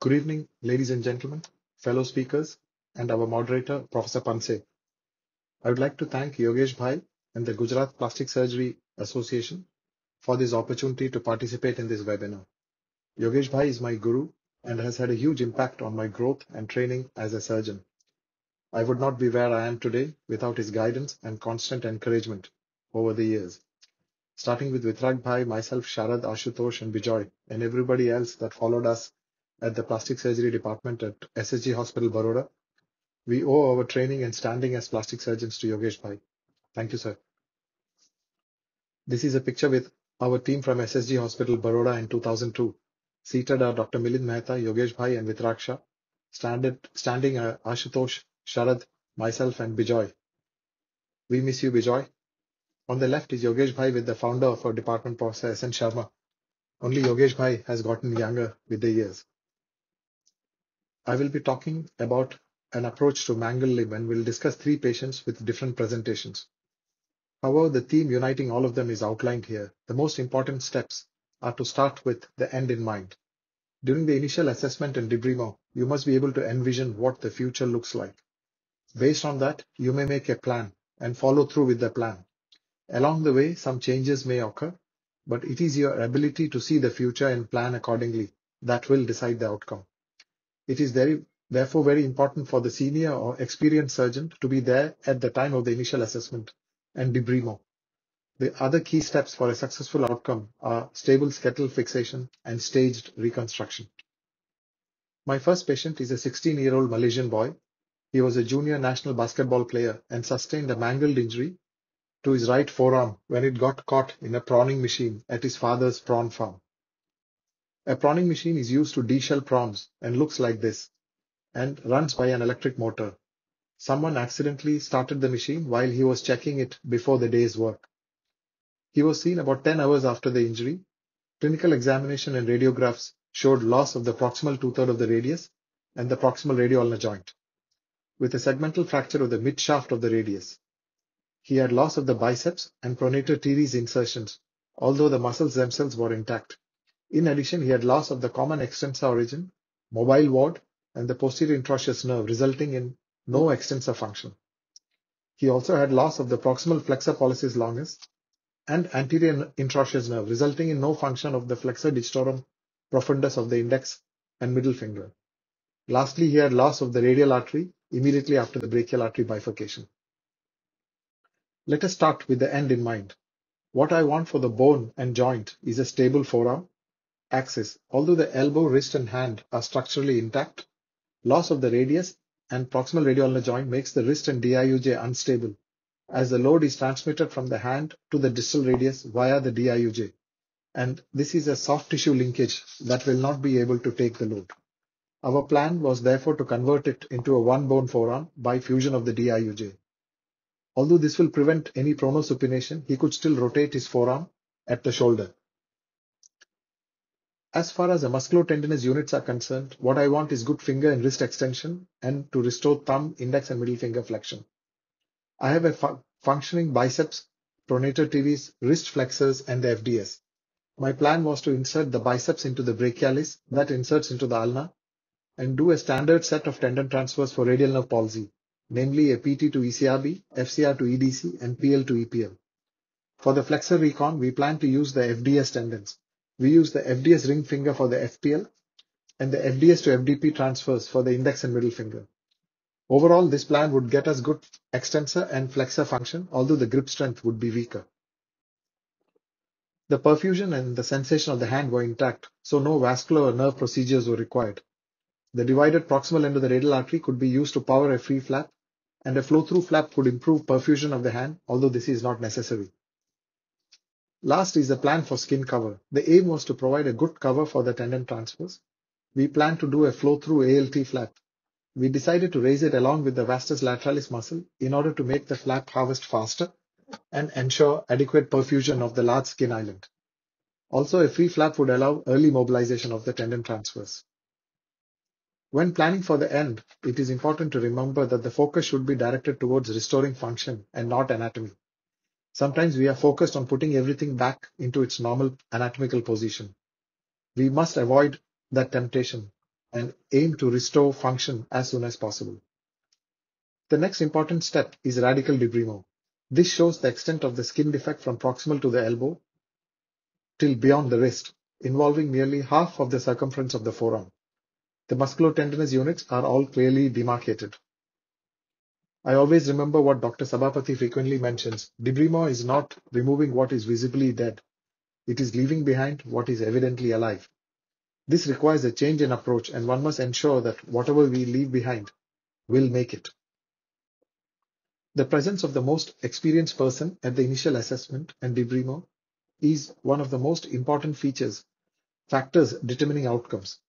Good evening, ladies and gentlemen, fellow speakers, and our moderator, Professor Panse. I would like to thank Yogesh Bhai and the Gujarat Plastic Surgery Association for this opportunity to participate in this webinar. Yogesh Bhai is my guru and has had a huge impact on my growth and training as a surgeon. I would not be where I am today without his guidance and constant encouragement over the years. Starting with Vitrag Bhai, myself, Sharad, Ashutosh, and Bijoy, and everybody else that followed us at the plastic surgery department at SSG Hospital, Baroda. We owe our training and standing as plastic surgeons to Yogesh Bhai. Thank you, sir. This is a picture with our team from SSG Hospital, Baroda in 2002. Seated are Dr. Milind Mehta, Yogesh Bhai, and Vitraksha. Standing, standing are Ashutosh, Sharad, myself, and Bijoy. We miss you, Bijoy. On the left is Yogesh Bhai with the founder of our department, Professor S.N. Sharma. Only Yogesh Bhai has gotten younger with the years. I will be talking about an approach to mangle limb and we'll discuss three patients with different presentations. However, the theme uniting all of them is outlined here. The most important steps are to start with the end in mind. During the initial assessment and debrief, you must be able to envision what the future looks like. Based on that, you may make a plan and follow through with the plan. Along the way, some changes may occur, but it is your ability to see the future and plan accordingly that will decide the outcome. It is very, therefore very important for the senior or experienced surgeon to be there at the time of the initial assessment and debrief. The other key steps for a successful outcome are stable skeletal fixation and staged reconstruction. My first patient is a 16-year-old Malaysian boy. He was a junior national basketball player and sustained a mangled injury to his right forearm when it got caught in a prawning machine at his father's prawn farm. A prawning machine is used to deshell prawns and looks like this and runs by an electric motor. Someone accidentally started the machine while he was checking it before the day's work. He was seen about 10 hours after the injury. Clinical examination and radiographs showed loss of the proximal two-third of the radius and the proximal radio ulnar joint, with a segmental fracture of the mid shaft of the radius. He had loss of the biceps and pronator teres insertions, although the muscles themselves were intact. In addition, he had loss of the common extensor origin, mobile wad, and the posterior interosseous nerve, resulting in no extensor function. He also had loss of the proximal flexor pollicis longus and anterior interosseous nerve, resulting in no function of the flexor digitorum profundus of the index and middle finger. Lastly, he had loss of the radial artery immediately after the brachial artery bifurcation. Let us start with the end in mind. What I want for the bone and joint is a stable forearm axis. Although the elbow, wrist, and hand are structurally intact, loss of the radius and proximal radioulnar joint makes the wrist and DRUJ unstable as the load is transmitted from the hand to the distal radius via the DRUJ. And this is a soft tissue linkage that will not be able to take the load. Our plan was therefore to convert it into a one bone forearm by fusion of the DRUJ. Although this will prevent any pronosupination, he could still rotate his forearm at the shoulder. As far as the musculotendinous units are concerned, what I want is good finger and wrist extension and to restore thumb, index and middle finger flexion. I have a fu functioning biceps, pronator teres, wrist flexors and the FDS. My plan was to insert the biceps into the brachialis that inserts into the ulna and do a standard set of tendon transfers for radial nerve palsy, namely a PT to ECRB, FCR to EDC and PL to EPL. For the flexor recon, we plan to use the FDS tendons we use the FDS ring finger for the FPL and the FDS to FDP transfers for the index and middle finger. Overall, this plan would get us good extensor and flexor function, although the grip strength would be weaker. The perfusion and the sensation of the hand were intact, so no vascular or nerve procedures were required. The divided proximal end of the radial artery could be used to power a free flap, and a flow-through flap could improve perfusion of the hand, although this is not necessary. Last is the plan for skin cover. The aim was to provide a good cover for the tendon transfers. We plan to do a flow-through ALT flap. We decided to raise it along with the vastus lateralis muscle in order to make the flap harvest faster and ensure adequate perfusion of the large skin island. Also, a free flap would allow early mobilization of the tendon transfers. When planning for the end, it is important to remember that the focus should be directed towards restoring function and not anatomy. Sometimes we are focused on putting everything back into its normal anatomical position. We must avoid that temptation. and aim to restore function as soon as possible. The next important step is radical debridement. This shows the extent of the skin defect from proximal to the elbow till beyond the wrist, involving nearly half of the circumference of the forearm. The musculotendinous units are all clearly demarcated. I always remember what Dr. Sabapathy frequently mentions. Debridement is not removing what is visibly dead. It is leaving behind what is evidently alive. This requires a change in approach and one must ensure that whatever we leave behind will make it. The presence of the most experienced person at the initial assessment and debridement is one of the most important features, factors determining outcomes.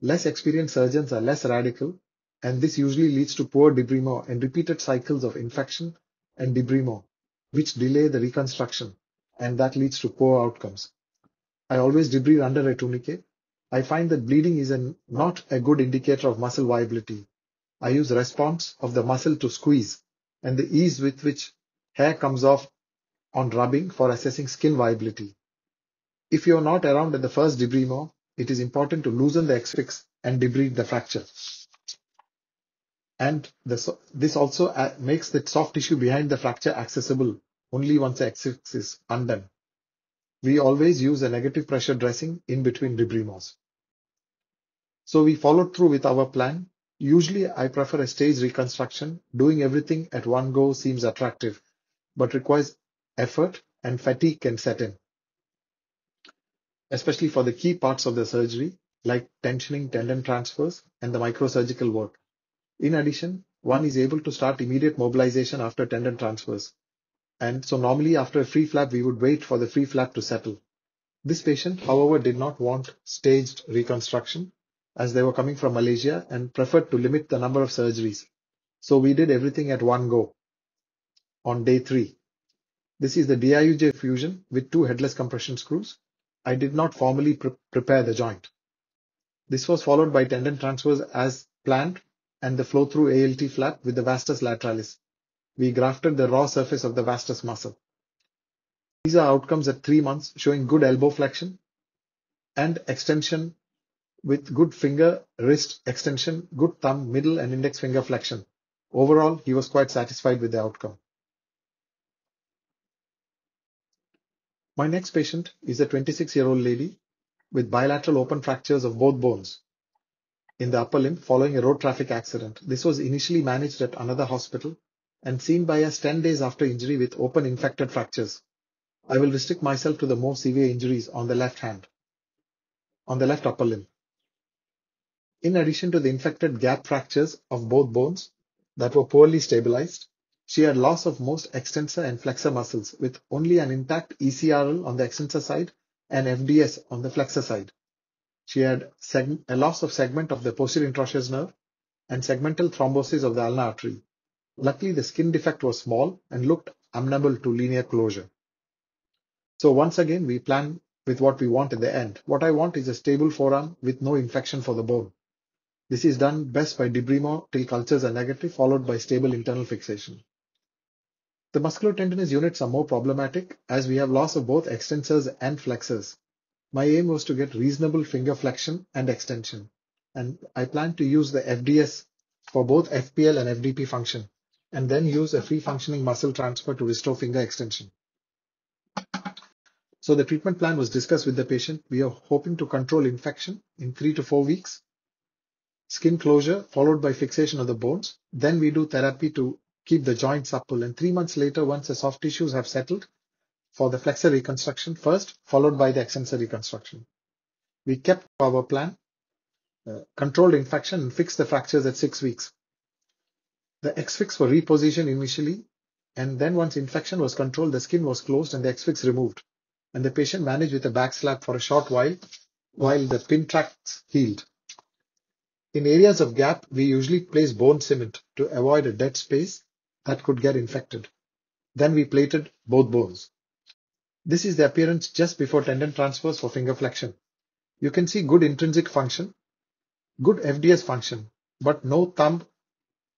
Less experienced surgeons are less radical, and this usually leads to poor debridement and repeated cycles of infection and debridement, which delay the reconstruction, and that leads to poor outcomes. I always debride under a tourniquet I find that bleeding is an, not a good indicator of muscle viability. I use response of the muscle to squeeze and the ease with which hair comes off on rubbing for assessing skin viability. If you are not around at the first debridement, it is important to loosen the X-fix and debride the fracture. And the, this also uh, makes the soft tissue behind the fracture accessible only once the X-fix is undone. We always use a negative pressure dressing in between debridements. So we followed through with our plan. Usually I prefer a stage reconstruction. Doing everything at one go seems attractive, but requires effort and fatigue can set in. Especially for the key parts of the surgery, like tensioning tendon transfers and the microsurgical work. In addition, one is able to start immediate mobilization after tendon transfers. And so normally after a free flap, we would wait for the free flap to settle. This patient, however, did not want staged reconstruction as they were coming from Malaysia and preferred to limit the number of surgeries. So we did everything at one go on day three. This is the DRUJ fusion with two headless compression screws. I did not formally pre prepare the joint. This was followed by tendon transfers as planned and the flow through ALT flap with the vastus lateralis. We grafted the raw surface of the vastus muscle. These are outcomes at three months showing good elbow flexion and extension with good finger wrist extension, good thumb, middle and index finger flexion. Overall, he was quite satisfied with the outcome. My next patient is a 26-year-old lady with bilateral open fractures of both bones in the upper limb following a road traffic accident. This was initially managed at another hospital and seen by us 10 days after injury with open infected fractures. I will restrict myself to the more severe injuries on the left hand, on the left upper limb. In addition to the infected gap fractures of both bones that were poorly stabilized, she had loss of most extensor and flexor muscles with only an intact ECRL on the extensor side and FDS on the flexor side. She had a loss of segment of the posterior interosseous nerve and segmental thrombosis of the ulnar artery. Luckily, the skin defect was small and looked amenable to linear closure. So once again, we plan with what we want in the end. What I want is a stable forearm with no infection for the bone. This is done best by debridement till cultures are negative, followed by stable internal fixation. The musculotendinous units are more problematic as we have loss of both extensors and flexors. My aim was to get reasonable finger flexion and extension, and I plan to use the FDS for both FPL and FDP function, and then use a free functioning muscle transfer to restore finger extension. So the treatment plan was discussed with the patient. We are hoping to control infection in three to four weeks skin closure followed by fixation of the bones. Then we do therapy to keep the joint supple. And three months later, once the soft tissues have settled, for the flexor reconstruction first, followed by the extensor reconstruction. We kept our plan, uh, controlled infection, and fixed the fractures at six weeks. The X-fix were repositioned initially, and then once infection was controlled, the skin was closed and the X-fix removed. And the patient managed with a back slap for a short while, while the pin tracks healed. In areas of gap, we usually place bone cement to avoid a dead space that could get infected. Then we plated both bones. This is the appearance just before tendon transfers for finger flexion. You can see good intrinsic function, good FDS function, but no thumb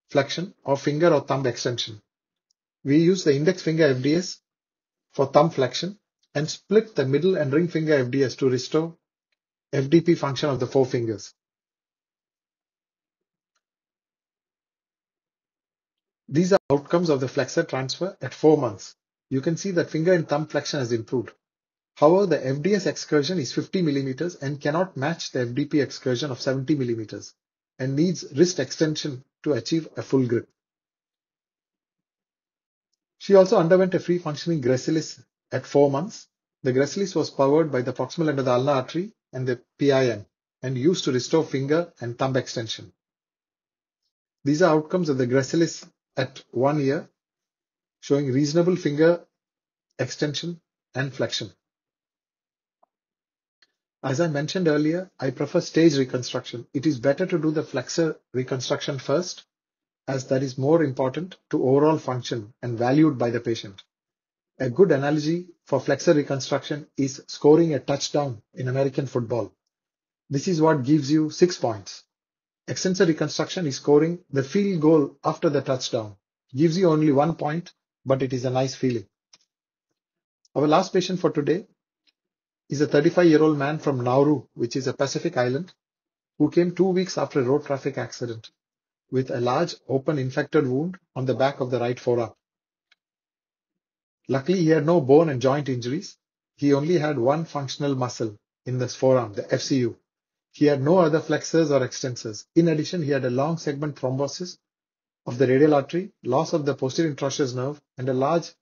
flexion or finger or thumb extension. We use the index finger FDS for thumb flexion and split the middle and ring finger FDS to restore FDP function of the four fingers. These are outcomes of the flexor transfer at 4 months. You can see that finger and thumb flexion has improved. However, the FDS excursion is 50 millimeters and cannot match the FDP excursion of 70 millimeters and needs wrist extension to achieve a full grip. She also underwent a free functioning gracilis at four months. The gracilis was powered by the proximal end of the ulnar artery and the PIN and used to restore finger and thumb extension. These are outcomes of the gracilis at one year, showing reasonable finger extension and flexion. As I mentioned earlier, I prefer stage reconstruction. It is better to do the flexor reconstruction first, as that is more important to overall function and valued by the patient. A good analogy for flexor reconstruction is scoring a touchdown in American football. This is what gives you six points. Extensor reconstruction is scoring the field goal after the touchdown. Gives you only one point, but it is a nice feeling. Our last patient for today is a 35 year old man from Nauru, which is a Pacific island, who came two weeks after a road traffic accident with a large open infected wound on the back of the right forearm. Luckily, he had no bone and joint injuries. He only had one functional muscle in this forearm, the FCU, he had no other flexors or extensors. In addition, he had a long segment thrombosis of the radial artery, loss of the posterior interosseous nerve, and a large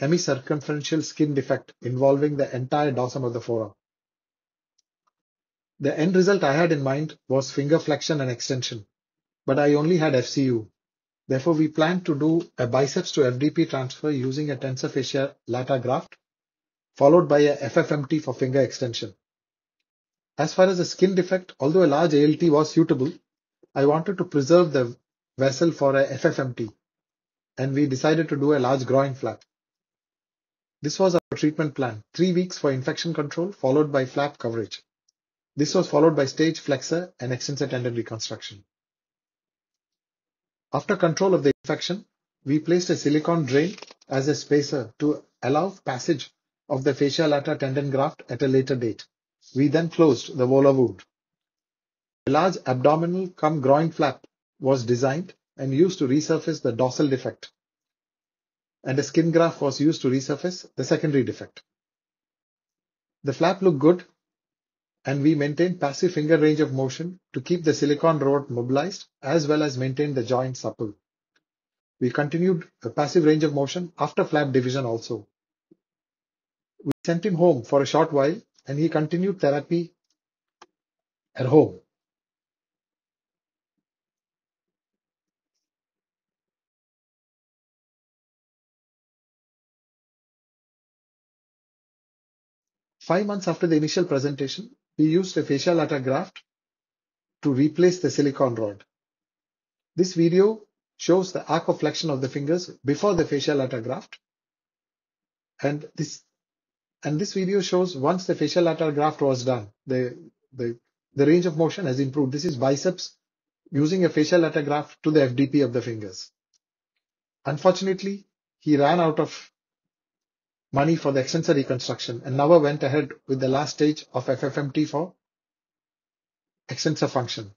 hemicircumferential skin defect involving the entire dorsum of the forearm. The end result I had in mind was finger flexion and extension, but I only had FCU. Therefore, we planned to do a biceps to FDP transfer using a tensor fascia lata graft, followed by a FFMT for finger extension. As far as the skin defect, although a large ALT was suitable, I wanted to preserve the vessel for a FFMT, and we decided to do a large groin flap. This was our treatment plan, three weeks for infection control, followed by flap coverage. This was followed by stage flexor and extensor tendon reconstruction. After control of the infection, we placed a silicone drain as a spacer to allow passage of the fascia tendon graft at a later date. We then closed the volar wound. A large abdominal cum groin flap was designed and used to resurface the dorsal defect, and a skin graft was used to resurface the secondary defect. The flap looked good, and we maintained passive finger range of motion to keep the silicone rod mobilized as well as maintain the joint supple. We continued a passive range of motion after flap division also. We sent him home for a short while and he continued therapy at home. Five months after the initial presentation, we used a fascia lata graft to replace the silicone rod. This video shows the arc of flexion of the fingers before the fascia lata graft. And this and this video shows once the fascia lata graft was done, the, the, the range of motion has improved. This is biceps using a fascia lata graft to the FDP of the fingers. Unfortunately, he ran out of money for the extensor reconstruction and now went ahead with the last stage of FFMT for extensor function.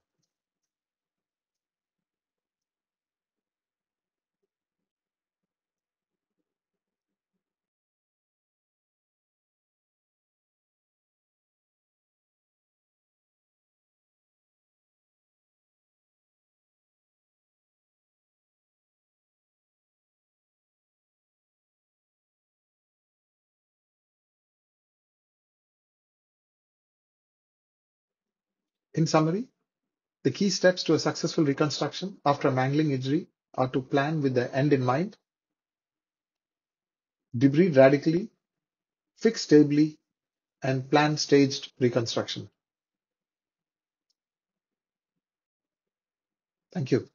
In summary, the key steps to a successful reconstruction after a mangling injury are to plan with the end in mind, debride radically, fix stably, and plan staged reconstruction. Thank you.